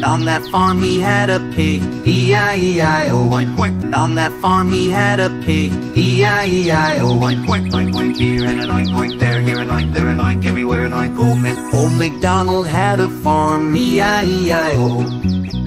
And on that farm he had a pig, E-I-E-I-O. Oink, oink. On that farm he had a pig, E-I-E-I-O. Oink, oink, oink, oink here and an oink, oink there, here an oink, there an oink, everywhere and oink. Old, Mac- Old MacDonald had a farm, E-I-E-I-O.